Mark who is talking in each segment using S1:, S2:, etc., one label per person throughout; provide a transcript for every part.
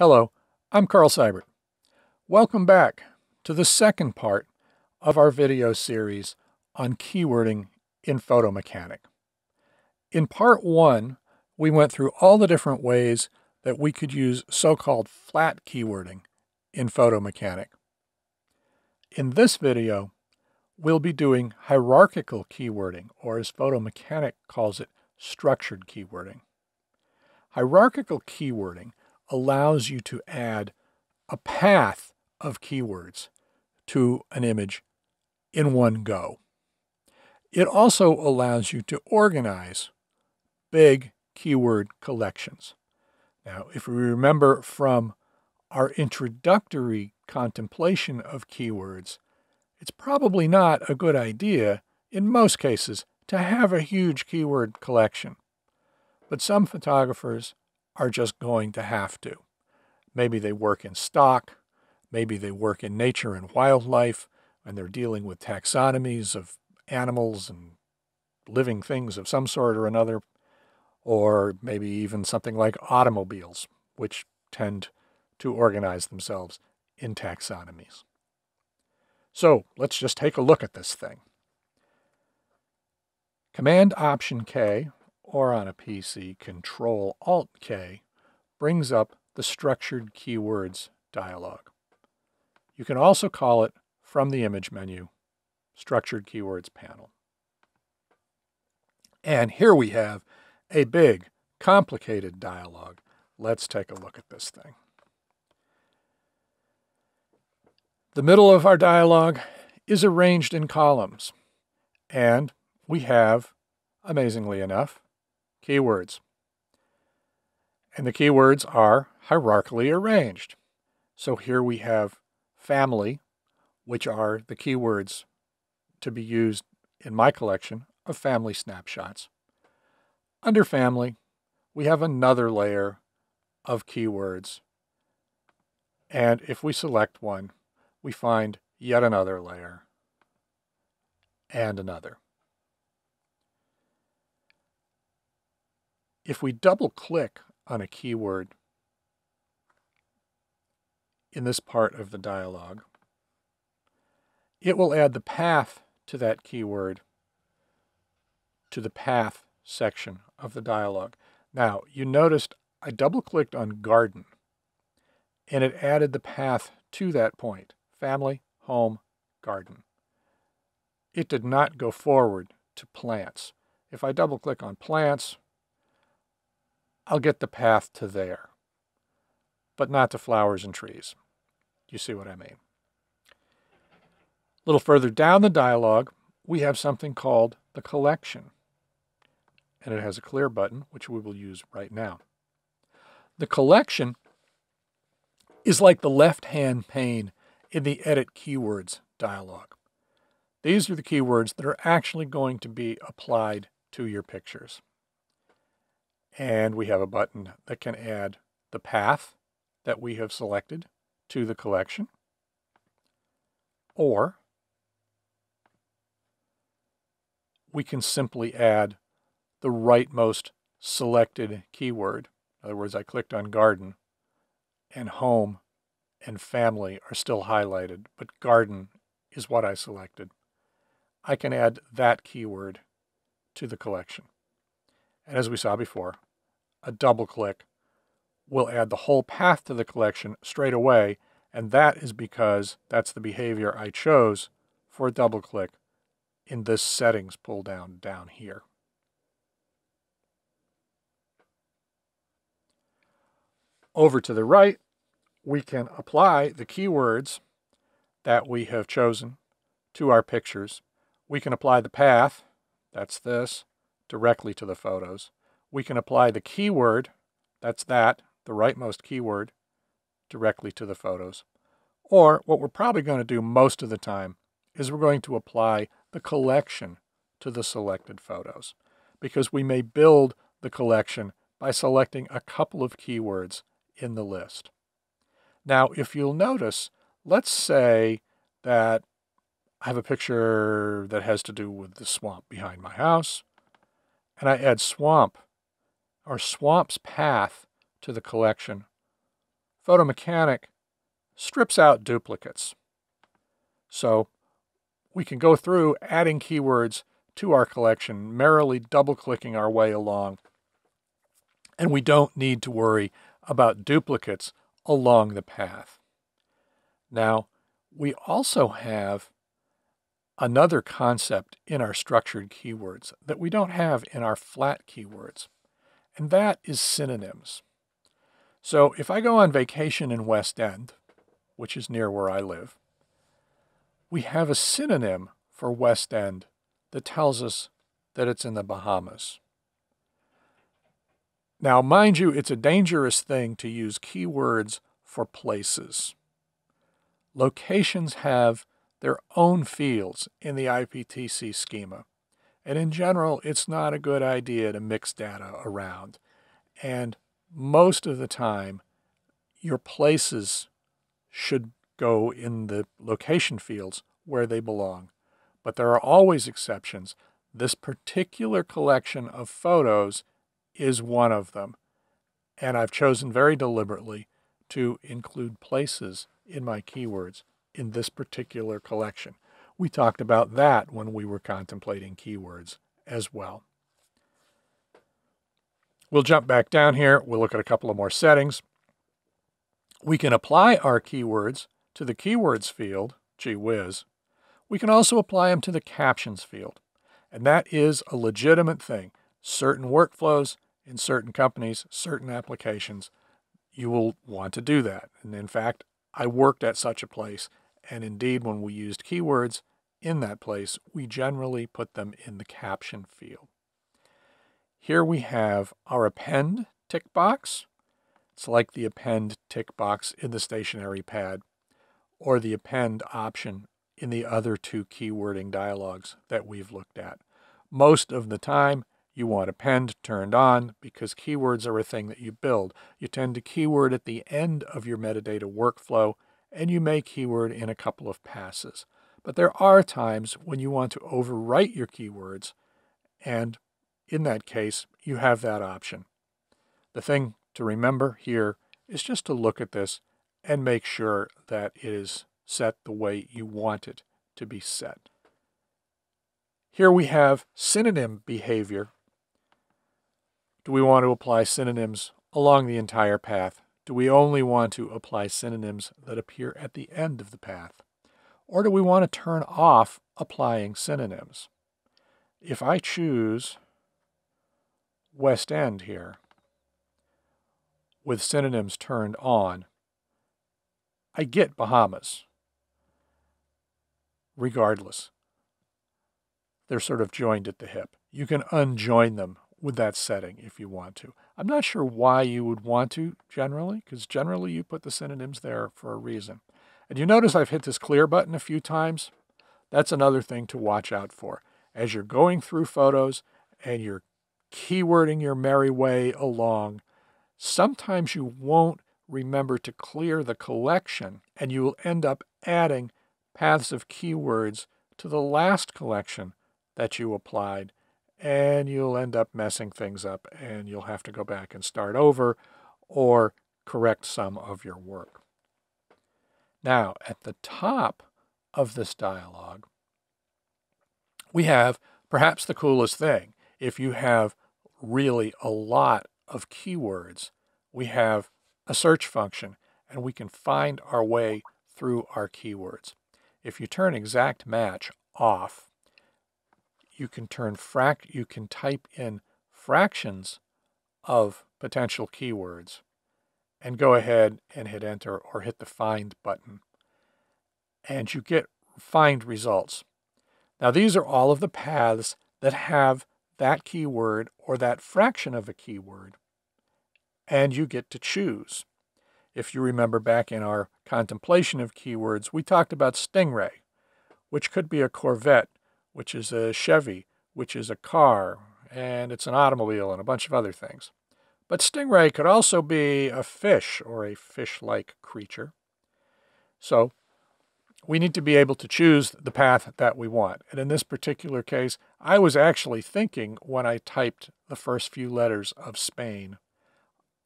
S1: Hello, I'm Carl Seibert. Welcome back to the second part of our video series on keywording in photomechanic. In part one, we went through all the different ways that we could use so-called flat keywording in photomechanic. In this video, we'll be doing hierarchical keywording, or as photomechanic calls it, structured keywording. Hierarchical keywording allows you to add a path of keywords to an image in one go. It also allows you to organize big keyword collections. Now, if we remember from our introductory contemplation of keywords, it's probably not a good idea, in most cases, to have a huge keyword collection. But some photographers are just going to have to. Maybe they work in stock, maybe they work in nature and wildlife, and they're dealing with taxonomies of animals and living things of some sort or another, or maybe even something like automobiles, which tend to organize themselves in taxonomies. So let's just take a look at this thing. Command Option K, or on a PC, Control Alt K, brings up the Structured Keywords dialog. You can also call it, from the Image menu, Structured Keywords panel. And here we have a big, complicated dialog. Let's take a look at this thing. The middle of our dialog is arranged in columns, and we have, amazingly enough, keywords. And the keywords are hierarchically arranged. So here we have family, which are the keywords to be used in my collection of family snapshots. Under family, we have another layer of keywords. And if we select one, we find yet another layer and another. If we double click on a keyword in this part of the dialog, it will add the path to that keyword to the path section of the dialog. Now, you noticed I double clicked on garden and it added the path to that point family, home, garden. It did not go forward to plants. If I double click on plants, I'll get the path to there, but not to flowers and trees. You see what I mean? A little further down the dialog, we have something called the collection, and it has a clear button, which we will use right now. The collection is like the left-hand pane in the Edit Keywords dialog. These are the keywords that are actually going to be applied to your pictures. And we have a button that can add the path that we have selected to the collection, or we can simply add the rightmost selected keyword. In other words, I clicked on garden and home and family are still highlighted, but garden is what I selected. I can add that keyword to the collection. And as we saw before, a double click will add the whole path to the collection straight away, and that is because that's the behavior I chose for a double click in this settings pull down down here. Over to the right, we can apply the keywords that we have chosen to our pictures. We can apply the path, that's this, directly to the photos. We can apply the keyword, that's that, the rightmost keyword, directly to the photos. Or what we're probably going to do most of the time is we're going to apply the collection to the selected photos because we may build the collection by selecting a couple of keywords in the list. Now, if you'll notice, let's say that I have a picture that has to do with the swamp behind my house, and I add swamp or swamp's path to the collection Photomechanic strips out duplicates. So we can go through adding keywords to our collection, merrily double clicking our way along. And we don't need to worry about duplicates along the path. Now, we also have another concept in our structured keywords that we don't have in our flat keywords, and that is synonyms. So if I go on vacation in West End, which is near where I live, we have a synonym for West End that tells us that it's in the Bahamas. Now, mind you, it's a dangerous thing to use keywords for places. Locations have their own fields in the IPTC schema. And in general, it's not a good idea to mix data around. And most of the time, your places should go in the location fields where they belong. But there are always exceptions. This particular collection of photos is one of them. And I've chosen very deliberately to include places in my keywords in this particular collection. We talked about that when we were contemplating keywords as well. We'll jump back down here. We'll look at a couple of more settings. We can apply our keywords to the keywords field, gee whiz. We can also apply them to the captions field. And that is a legitimate thing. Certain workflows in certain companies, certain applications, you will want to do that. And in fact, I worked at such a place and indeed, when we used keywords in that place, we generally put them in the caption field. Here we have our append tick box. It's like the append tick box in the stationery pad or the append option in the other two keywording dialogues that we've looked at. Most of the time, you want append turned on because keywords are a thing that you build. You tend to keyword at the end of your metadata workflow and you may keyword in a couple of passes. But there are times when you want to overwrite your keywords, and in that case, you have that option. The thing to remember here is just to look at this and make sure that it is set the way you want it to be set. Here we have synonym behavior. Do we want to apply synonyms along the entire path? Do we only want to apply synonyms that appear at the end of the path? Or do we want to turn off applying synonyms? If I choose West End here, with synonyms turned on, I get Bahamas. Regardless, they're sort of joined at the hip. You can unjoin them with that setting if you want to. I'm not sure why you would want to generally, because generally you put the synonyms there for a reason. And you notice I've hit this clear button a few times. That's another thing to watch out for. As you're going through photos and you're keywording your merry way along, sometimes you won't remember to clear the collection and you will end up adding paths of keywords to the last collection that you applied and you'll end up messing things up and you'll have to go back and start over or correct some of your work. Now, at the top of this dialog, we have perhaps the coolest thing. If you have really a lot of keywords, we have a search function and we can find our way through our keywords. If you turn exact match off, you can turn frac you can type in fractions of potential keywords and go ahead and hit enter or hit the find button and you get find results. Now these are all of the paths that have that keyword or that fraction of a keyword and you get to choose. If you remember back in our contemplation of keywords, we talked about Stingray, which could be a Corvette which is a Chevy, which is a car, and it's an automobile and a bunch of other things. But stingray could also be a fish or a fish like creature. So we need to be able to choose the path that we want. And in this particular case, I was actually thinking when I typed the first few letters of Spain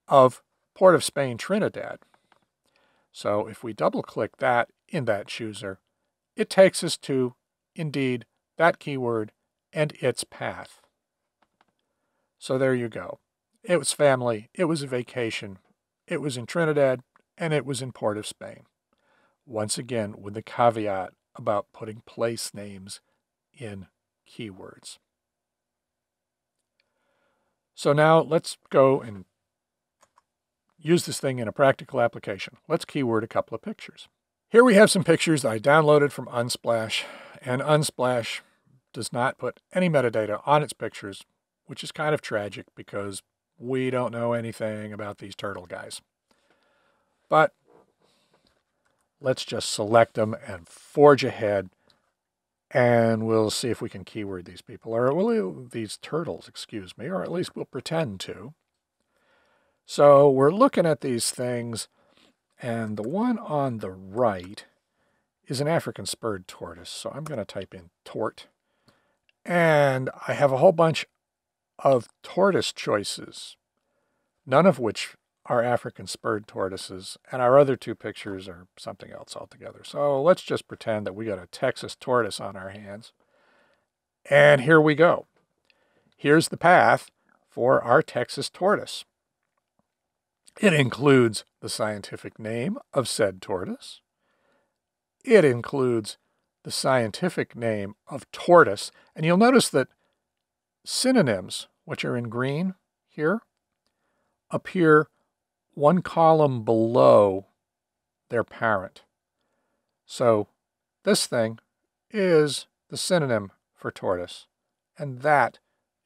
S1: of Port of Spain, Trinidad. So if we double click that in that chooser, it takes us to, indeed, that keyword and its path. So there you go. It was family, it was a vacation, it was in Trinidad, and it was in Port of Spain. Once again, with the caveat about putting place names in keywords. So now let's go and use this thing in a practical application. Let's keyword a couple of pictures. Here we have some pictures that I downloaded from Unsplash, and Unsplash does not put any metadata on its pictures, which is kind of tragic because we don't know anything about these turtle guys. But let's just select them and forge ahead and we'll see if we can keyword these people, or will these turtles, excuse me, or at least we'll pretend to. So we're looking at these things, and the one on the right is an African spurred tortoise. So I'm going to type in tort, and I have a whole bunch of tortoise choices, none of which are African spurred tortoises, and our other two pictures are something else altogether. So let's just pretend that we got a Texas tortoise on our hands. And here we go. Here's the path for our Texas tortoise. It includes the scientific name of said tortoise. It includes the scientific name of tortoise. And you'll notice that synonyms, which are in green here, appear one column below their parent. So this thing is the synonym for tortoise, and that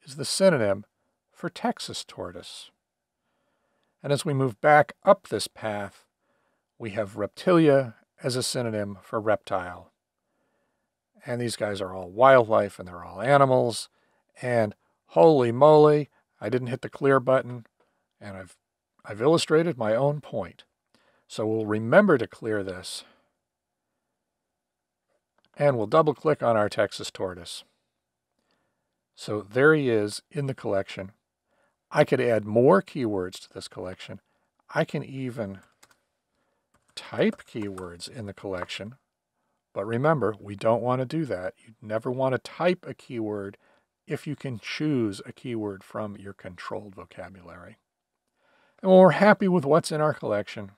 S1: is the synonym for Texas tortoise. And as we move back up this path, we have reptilia as a synonym for reptile. And these guys are all wildlife and they're all animals. And holy moly, I didn't hit the clear button and I've I've illustrated my own point. So we'll remember to clear this. And we'll double click on our Texas tortoise. So there he is in the collection. I could add more keywords to this collection. I can even type keywords in the collection. But remember, we don't want to do that. You never want to type a keyword if you can choose a keyword from your controlled vocabulary. And when we're happy with what's in our collection,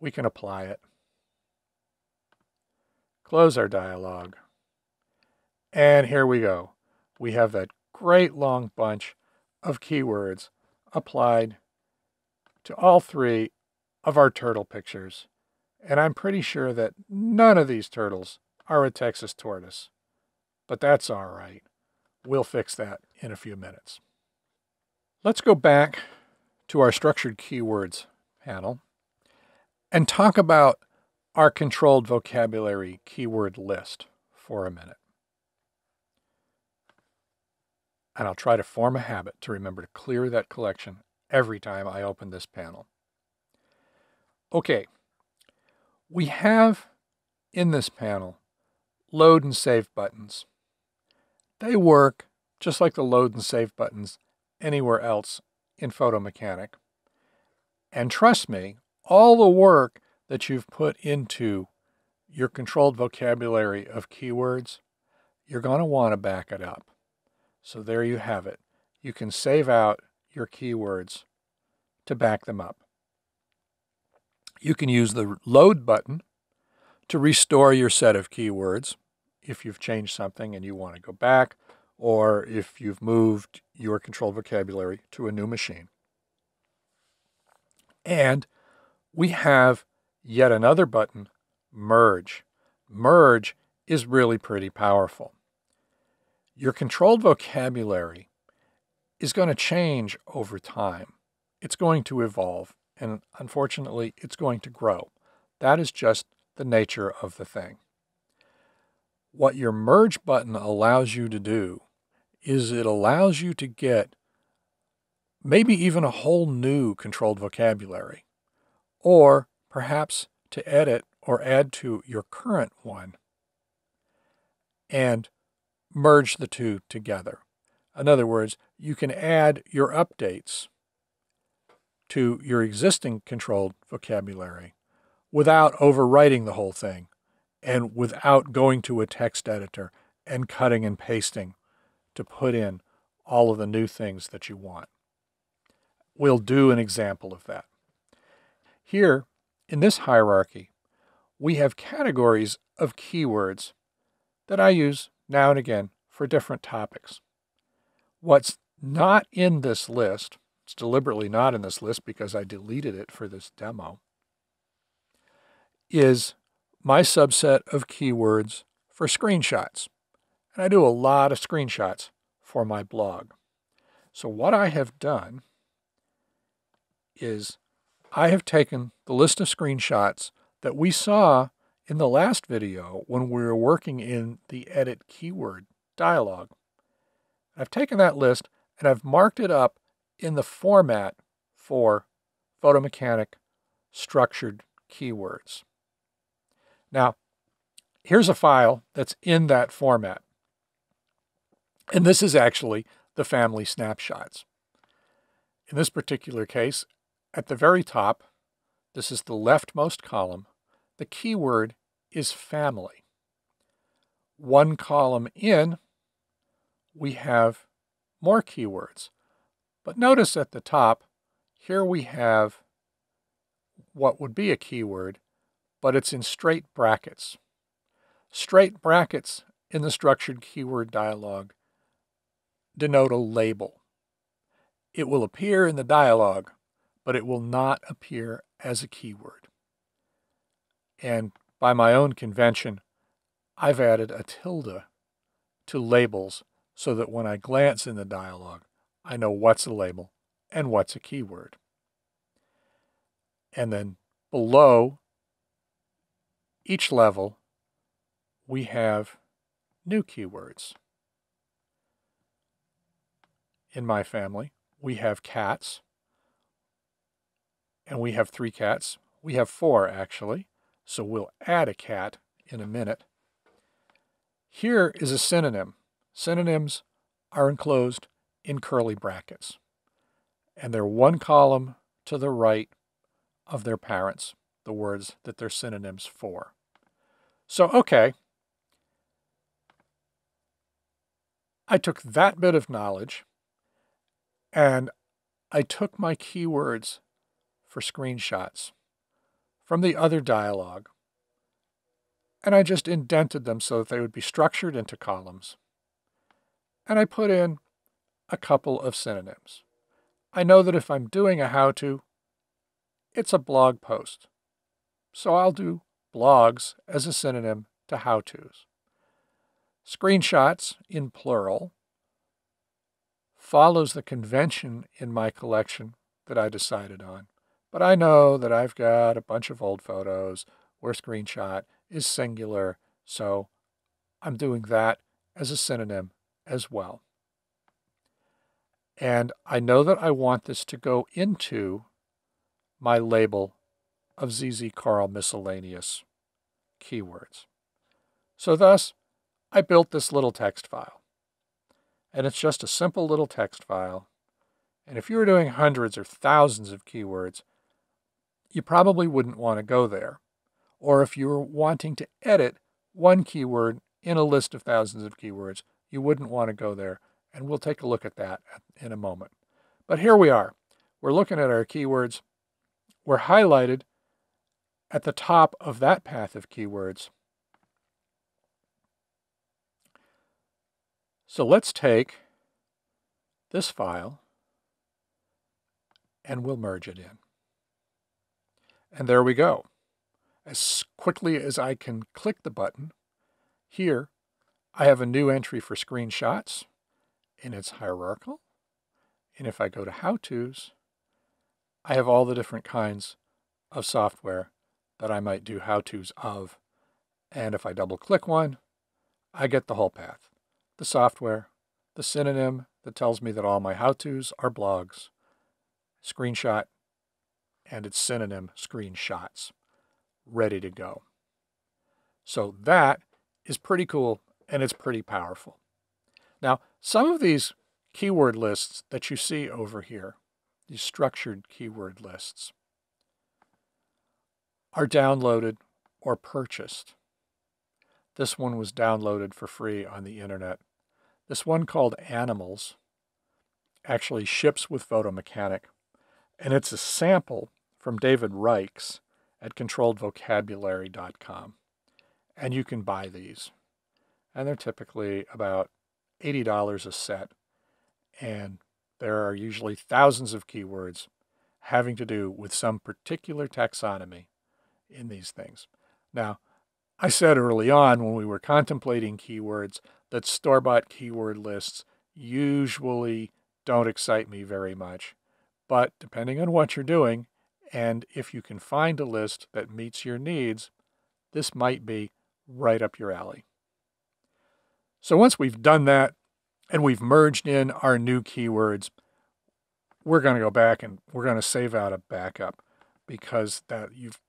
S1: we can apply it. Close our dialog. And here we go. We have that great long bunch of keywords applied to all three of our turtle pictures. And I'm pretty sure that none of these turtles are a Texas tortoise. But that's all right. We'll fix that in a few minutes. Let's go back to our structured keywords panel and talk about our controlled vocabulary keyword list for a minute. And I'll try to form a habit to remember to clear that collection every time I open this panel. Okay, we have in this panel load and save buttons. They work just like the load and save buttons anywhere else in photo mechanic. And trust me, all the work that you've put into your controlled vocabulary of keywords, you're going to want to back it up. So there you have it. You can save out your keywords to back them up. You can use the load button to restore your set of keywords if you've changed something and you want to go back or if you've moved your controlled vocabulary to a new machine. And we have yet another button, Merge. Merge is really pretty powerful. Your controlled vocabulary is going to change over time. It's going to evolve, and unfortunately, it's going to grow. That is just the nature of the thing. What your merge button allows you to do is it allows you to get maybe even a whole new controlled vocabulary, or perhaps to edit or add to your current one and merge the two together. In other words, you can add your updates to your existing controlled vocabulary without overwriting the whole thing and without going to a text editor and cutting and pasting to put in all of the new things that you want. We'll do an example of that. Here, in this hierarchy, we have categories of keywords that I use now and again for different topics. What's not in this list, it's deliberately not in this list because I deleted it for this demo, is my subset of keywords for screenshots. And I do a lot of screenshots for my blog. So what I have done is I have taken the list of screenshots that we saw in the last video when we were working in the edit keyword dialog. I've taken that list and I've marked it up in the format for Photomechanic structured keywords. Now, here's a file that's in that format. And this is actually the family snapshots. In this particular case, at the very top, this is the leftmost column, the keyword is family. One column in, we have more keywords. But notice at the top, here we have what would be a keyword, but it's in straight brackets. Straight brackets in the structured keyword dialog denote a label. It will appear in the dialog, but it will not appear as a keyword. And by my own convention, I've added a tilde to labels so that when I glance in the dialog, I know what's a label and what's a keyword. And then below each level, we have new keywords. In my family, we have cats, and we have three cats. We have four, actually, so we'll add a cat in a minute. Here is a synonym. Synonyms are enclosed in curly brackets, and they're one column to the right of their parents, the words that they're synonyms for. So, okay, I took that bit of knowledge and I took my keywords for screenshots from the other dialogue and I just indented them so that they would be structured into columns. And I put in a couple of synonyms. I know that if I'm doing a how to, it's a blog post. So I'll do blogs as a synonym to how to's. Screenshots in plural follows the convention in my collection that I decided on. But I know that I've got a bunch of old photos where screenshot is singular, so I'm doing that as a synonym as well. And I know that I want this to go into my label of ZZ Carl miscellaneous keywords. So thus, I built this little text file. And it's just a simple little text file. And if you were doing hundreds or thousands of keywords, you probably wouldn't want to go there. Or if you were wanting to edit one keyword in a list of thousands of keywords, you wouldn't want to go there. And we'll take a look at that in a moment. But here we are. We're looking at our keywords. We're highlighted at the top of that path of keywords. So let's take this file and we'll merge it in. And there we go. As quickly as I can click the button, here I have a new entry for screenshots and it's hierarchical. And if I go to how-tos, I have all the different kinds of software that I might do how-tos of. And if I double click one, I get the whole path. The software, the synonym that tells me that all my how-tos are blogs, screenshot, and its synonym screenshots, ready to go. So that is pretty cool and it's pretty powerful. Now, some of these keyword lists that you see over here these structured keyword lists, are downloaded or purchased. This one was downloaded for free on the internet. This one called Animals actually ships with Photomechanic, and it's a sample from David Riecks at controlledvocabulary.com. And you can buy these. And they're typically about $80 a set. And there are usually thousands of keywords having to do with some particular taxonomy in these things. Now, I said early on when we were contemplating keywords that store bought keyword lists usually don't excite me very much. But depending on what you're doing, and if you can find a list that meets your needs, this might be right up your alley. So once we've done that and we've merged in our new keywords, we're going to go back and we're going to save out a backup because that you've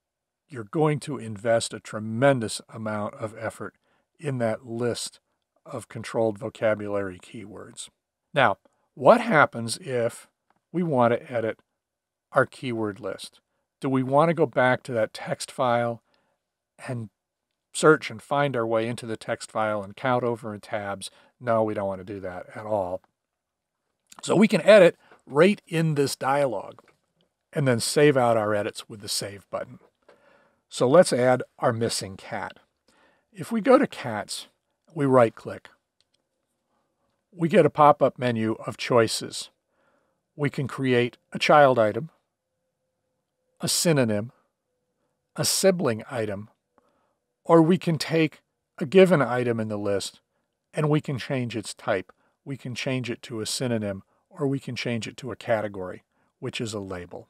S1: you're going to invest a tremendous amount of effort in that list of controlled vocabulary keywords. Now, what happens if we want to edit our keyword list? Do we want to go back to that text file and search and find our way into the text file and count over in tabs? No, we don't want to do that at all. So we can edit right in this dialog and then save out our edits with the Save button. So let's add our missing cat. If we go to cats, we right click. We get a pop-up menu of choices. We can create a child item, a synonym, a sibling item, or we can take a given item in the list and we can change its type. We can change it to a synonym or we can change it to a category, which is a label.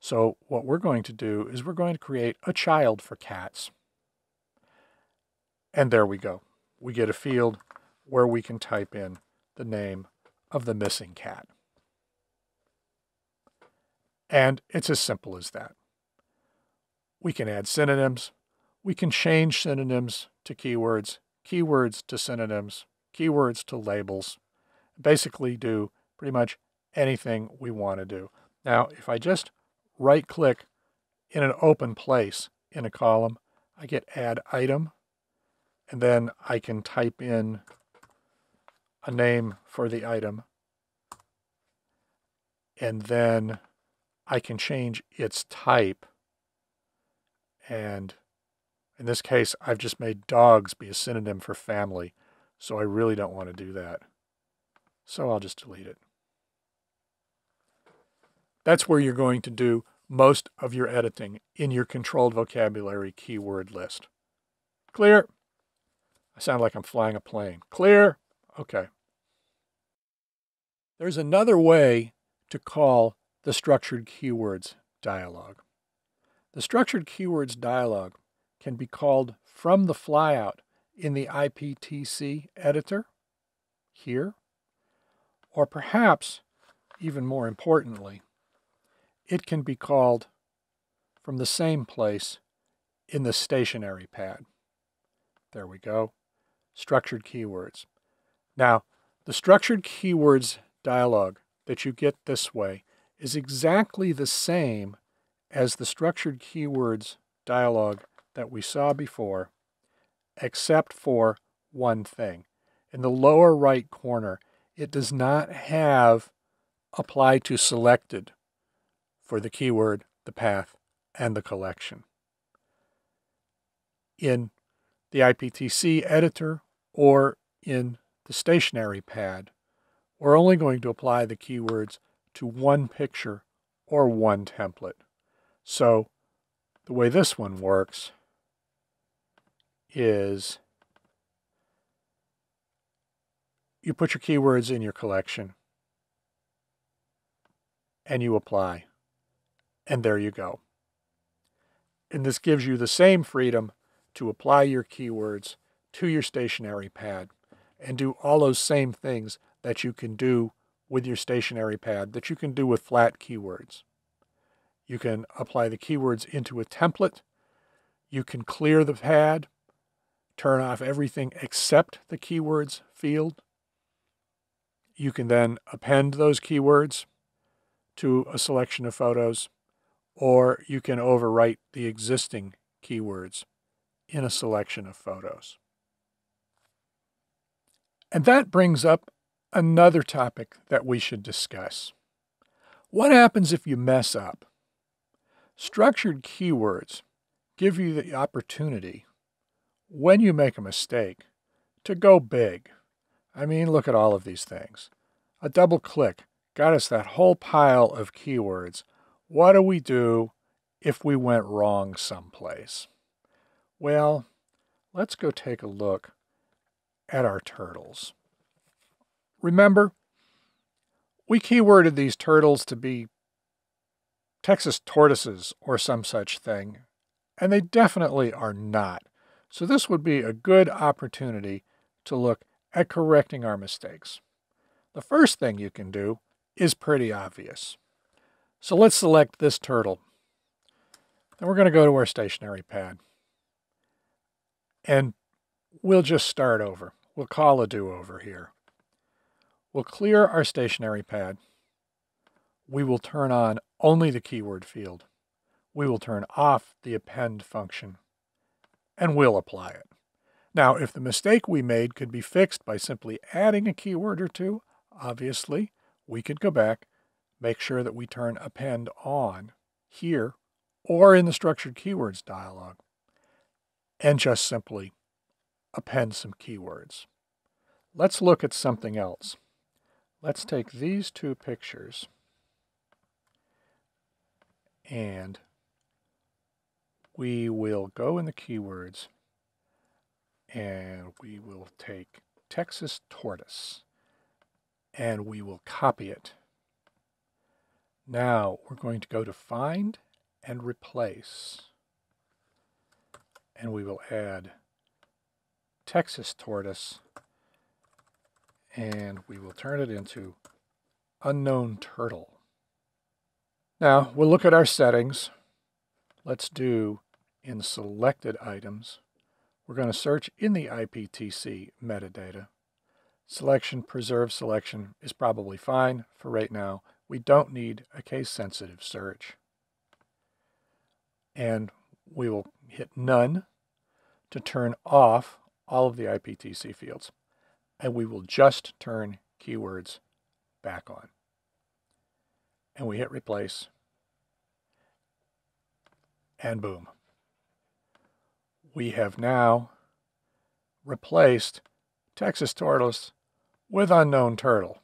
S1: So what we're going to do is we're going to create a child for cats. And there we go. We get a field where we can type in the name of the missing cat. And it's as simple as that. We can add synonyms. We can change synonyms to keywords, keywords to synonyms, keywords to labels. Basically do pretty much anything we want to do. Now, if I just right click in an open place in a column, I get add item, and then I can type in a name for the item, and then I can change its type. And in this case, I've just made dogs be a synonym for family, so I really don't want to do that. So I'll just delete it. That's where you're going to do most of your editing in your controlled vocabulary keyword list. Clear? I sound like I'm flying a plane. Clear? Okay. There's another way to call the structured keywords dialog. The structured keywords dialog can be called from the flyout in the IPTC editor here, or perhaps even more importantly, it can be called from the same place in the stationery pad. There we go. Structured keywords. Now, the structured keywords dialog that you get this way is exactly the same as the structured keywords dialog that we saw before, except for one thing. In the lower right corner, it does not have apply to selected for the keyword, the path, and the collection. In the IPTC editor or in the stationery pad, we're only going to apply the keywords to one picture or one template. So the way this one works is you put your keywords in your collection and you apply. And there you go. And this gives you the same freedom to apply your keywords to your stationery pad and do all those same things that you can do with your stationery pad that you can do with flat keywords. You can apply the keywords into a template. You can clear the pad, turn off everything except the keywords field. You can then append those keywords to a selection of photos, or you can overwrite the existing keywords in a selection of photos. And that brings up another topic that we should discuss. What happens if you mess up? Structured keywords give you the opportunity, when you make a mistake, to go big. I mean, look at all of these things. A double click got us that whole pile of keywords. What do we do if we went wrong someplace? Well, let's go take a look at our turtles. Remember, we keyworded these turtles to be Texas tortoises or some such thing, and they definitely are not. So this would be a good opportunity to look at correcting our mistakes. The first thing you can do is pretty obvious. So let's select this turtle. Then we're going to go to our stationery pad. And we'll just start over. We'll call a do-over here. We'll clear our stationery pad. We will turn on only the keyword field. We will turn off the append function. And we'll apply it. Now, if the mistake we made could be fixed by simply adding a keyword or two, obviously, we could go back, make sure that we turn append on here or in the structured keywords dialog, and just simply append some keywords. Let's look at something else. Let's take these two pictures and we will go in the keywords and we will take Texas tortoise and we will copy it. Now we're going to go to find and replace and we will add Texas tortoise and we will turn it into unknown turtle. Now we'll look at our settings. Let's do in selected items. We're going to search in the IPTC metadata. Selection preserve selection is probably fine for right now. We don't need a case sensitive search. And we will hit none to turn off all of the IPTC fields. And we will just turn keywords back on. And we hit replace. And boom. We have now replaced Texas tortoise with unknown turtle,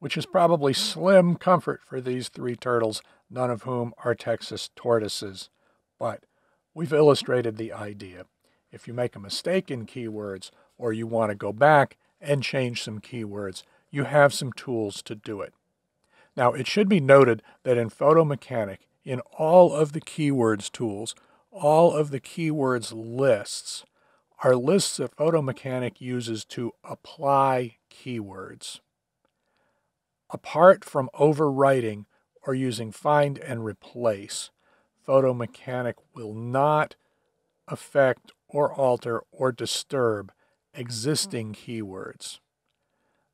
S1: which is probably mm-hmm. slim comfort for these three turtles, none of whom are Texas tortoises. But we've illustrated the idea. If you make a mistake in keywords or you want to go back and change some keywords, you have some tools to do it. Now, it should be noted that in Photo Mechanic, in all of the keywords tools, all of the keywords lists are lists that Photo Mechanic uses to apply keywords. Apart from overwriting or using find and replace, Photo Mechanic will not affect or alter or disturb existing hmm. keywords.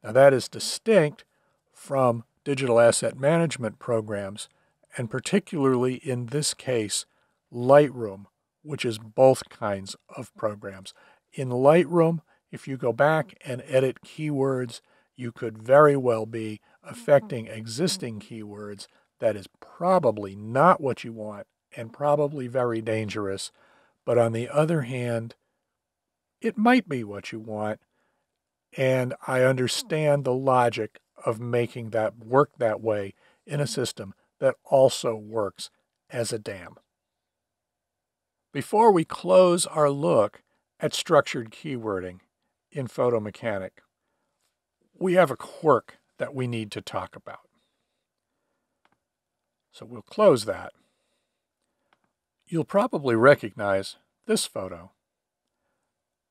S1: Now that is distinct from digital asset management programs, and particularly in this case, Lightroom, which is both kinds of programs. In Lightroom, if you go back and edit keywords, you could very well be affecting existing keywords. That is probably not what you want and probably very dangerous but on the other hand, it might be what you want. And I understand the logic of making that work that way in a system that also works as a dam. Before we close our look at structured keywording in Photo Mechanic, we have a quirk that we need to talk about. So we'll close that. You'll probably recognize this photo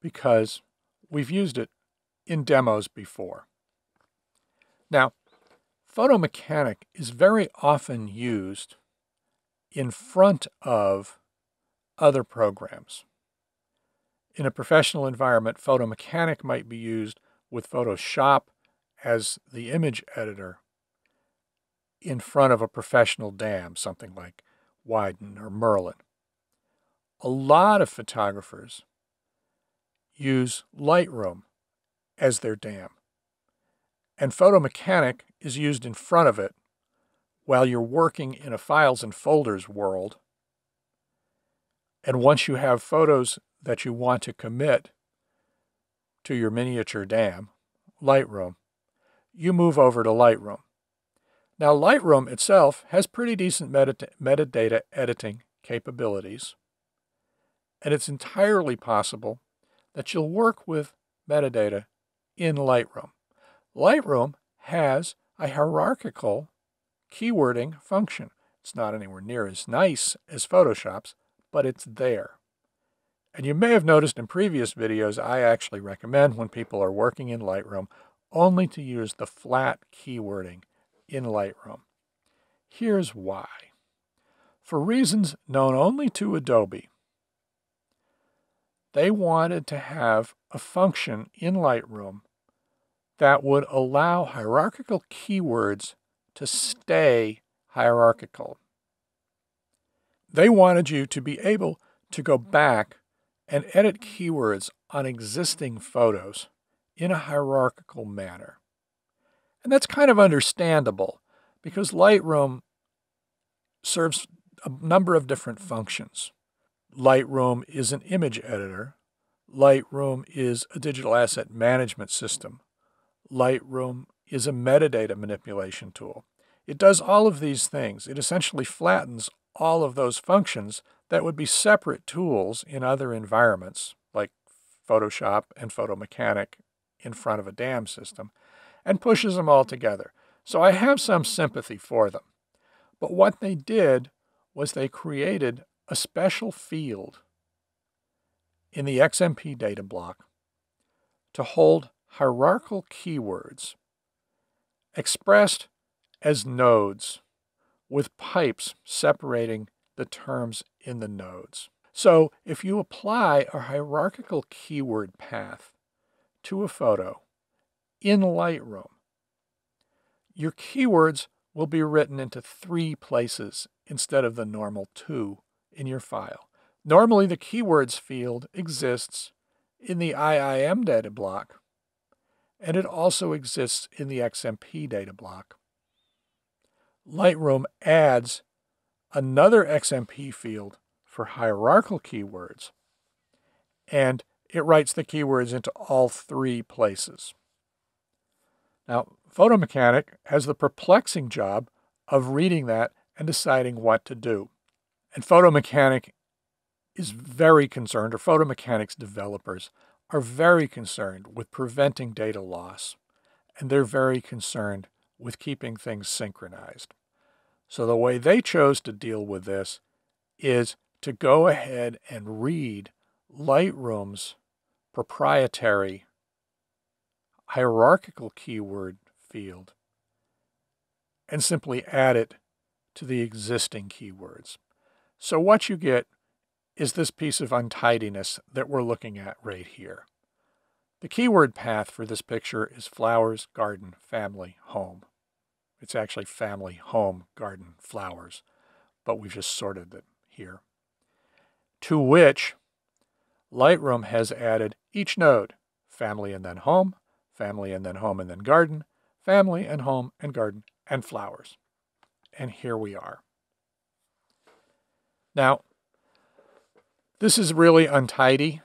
S1: because we've used it in demos before. Now, Photo Mechanic is very often used in front of other programs. In a professional environment, Photo Mechanic might be used with Photoshop as the image editor in front of a professional dam, something like Widen or Merlin. A lot of photographers use Lightroom as their dam. And Photomechanic is used in front of it while you're working in a files and folders world. And once you have photos that you want to commit to your miniature dam, Lightroom, you move over to Lightroom. Now, Lightroom itself has pretty decent metadata editing capabilities, and it's entirely possible that you'll work with metadata in Lightroom. Lightroom has a hierarchical keywording function. It's not anywhere near as nice as Photoshop's, but it's there. And you may have noticed in previous videos, I actually recommend when people are working in Lightroom only to use the flat keywording in Lightroom. Here's why. For reasons known only to Adobe, they wanted to have a function in Lightroom that would allow hierarchical keywords to stay hierarchical. They wanted you to be able to go back and edit keywords on existing photos in a hierarchical manner. And that's kind of understandable because Lightroom serves a number of different functions. Lightroom is an image editor. Lightroom is a digital asset management system. Lightroom is a metadata manipulation tool. It does all of these things. It essentially flattens all of those functions that would be separate tools in other environments, like Photoshop and Photo Mechanic in front of a DAM system, and pushes them all together. So I have some sympathy for them. But what they did was they created a special field in the XMP data block to hold hierarchical keywords expressed as nodes with pipes separating the terms in the nodes. So if you apply a hierarchical keyword path to a photo in Lightroom, your keywords will be written into three places instead of the normal two in your file. Normally, the keywords field exists in the IIM data block, and it also exists in the XMP data block. Lightroom adds another XMP field for hierarchical keywords, and it writes the keywords into all three places. Now, Photo Mechanic has the perplexing job of reading that and deciding what to do. And Photo Mechanic is very concerned, or Photo Mechanic's developers are very concerned with preventing data loss, and they're very concerned with keeping things synchronized. So the way they chose to deal with this is to go ahead and read Lightroom's proprietary hierarchical keyword field and simply add it to the existing keywords. So what you get is this piece of untidiness that we're looking at right here. The keyword path for this picture is flowers, garden, family, home. It's actually family, home, garden, flowers, but we've just sorted it here. To which Lightroom has added each node, family and then home, family and then home and then garden, family and home and garden, and flowers. And here we are. Now, this is really untidy,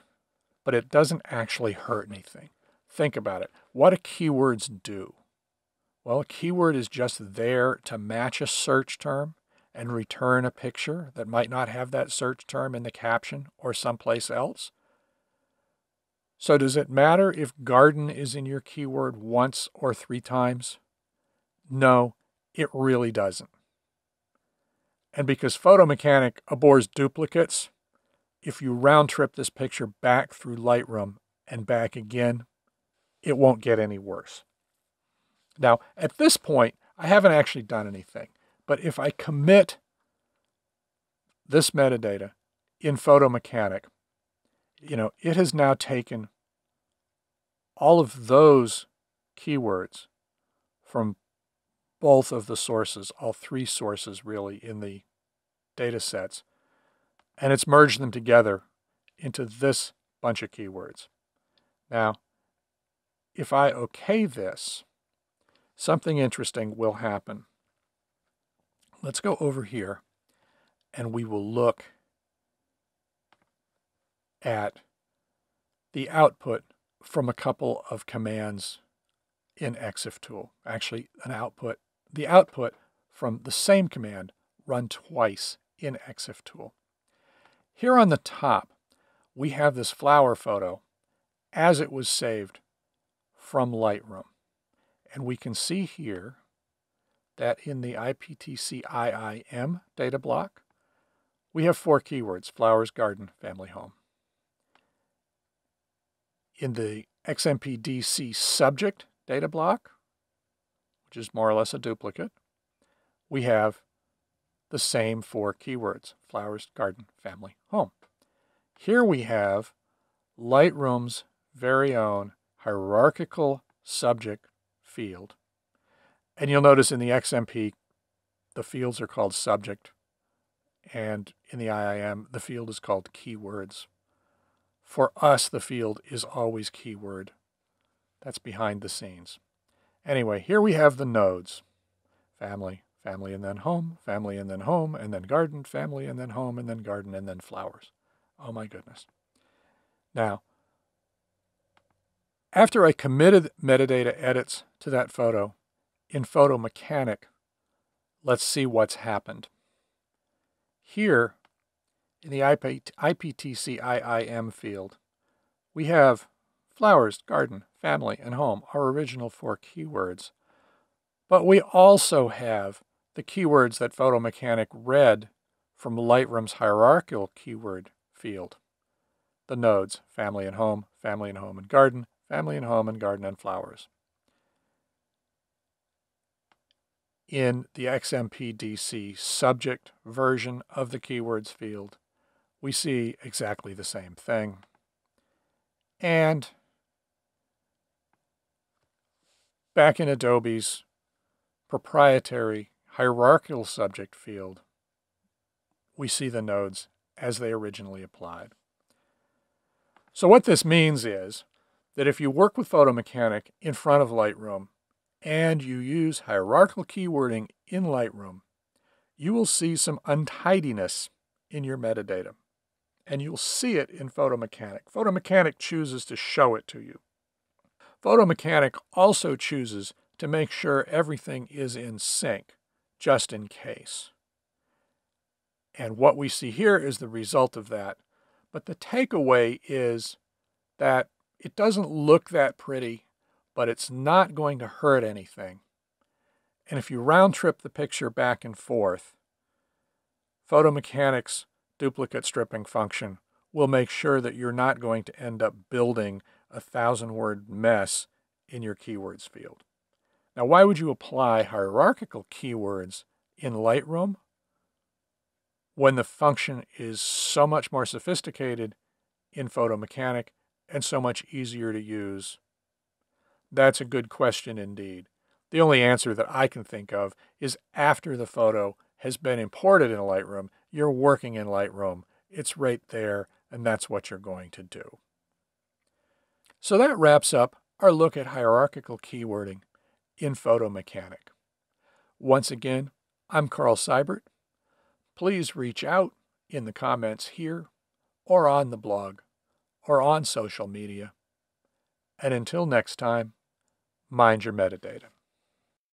S1: but it doesn't actually hurt anything. Think about it. What do keywords do? Well, a keyword is just there to match a search term and return a picture that might not have that search term in the caption or someplace else. So does it matter if garden is in your keyword once or three times? No, it really doesn't. And because Photo Mechanic abhors duplicates, if you round trip this picture back through Lightroom and back again, it won't get any worse. Now, at this point, I haven't actually done anything, but if I commit this metadata in Photo Mechanic, you know, it has now taken all of those keywords from both of the sources, all three sources really in the data sets, and it's merged them together into this bunch of keywords. Now, if I OK this, something interesting will happen. Let's go over here and we will look at the output from a couple of commands in ExifTool. Actually, an output, the output from the same command run twice in ExifTool. Here on the top, we have this flower photo as it was saved from Lightroom. And we can see here that in the IPTC IIM data block, we have four keywords, flowers, garden, family, home. In the XMPDC subject data block, which is more or less a duplicate, we have the same four keywords, flowers, garden, family, home. Here we have Lightroom's very own hierarchical subject field. And you'll notice in the XMP, the fields are called subject, and in the IIM, the field is called keywords. For us, the field is always keyword. That's behind the scenes. Anyway, here we have the nodes. Family, family and then home, family and then home, and then garden, family and then home, and then garden, and then flowers. Oh my goodness. Now, after I committed metadata edits to that photo in Photo Mechanic, let's see what's happened. Here, in the IPTC IIM field, we have flowers, garden, family, and home, our original four keywords. But we also have the keywords that Photo Mechanic read from Lightroom's hierarchical keyword field. The nodes, family and home, family and home and garden, family and home and garden and flowers. In the XMPDC subject version of the keywords field, we see exactly the same thing. And back in Adobe's proprietary hierarchical subject field, we see the nodes as they originally applied. So what this means is that if you work with Photo Mechanic in front of Lightroom and you use hierarchical keywording in Lightroom, you will see some untidiness in your metadata. And you'll see it in Photo Mechanic. Photo Mechanic chooses to show it to you. Photo Mechanic also chooses to make sure everything is in sync, just in case. And what we see here is the result of that. But the takeaway is that it doesn't look that pretty, but it's not going to hurt anything. And if you round trip the picture back and forth, Photo Mechanic's duplicate stripping function will make sure that you're not going to end up building a thousand word mess in your keywords field. Now, why would you apply hierarchical keywords in Lightroom when the function is so much more sophisticated in Photo Mechanic and so much easier to use? That's a good question indeed. The only answer that I can think of is after the photo has been imported in Lightroom, you're working in Lightroom. It's right there, and that's what you're going to do. So that wraps up our look at hierarchical keywording in Photo Mechanic. Once again, I'm Carl Seibert. Please reach out in the comments here or on the blog or on social media. And until next time, mind your metadata.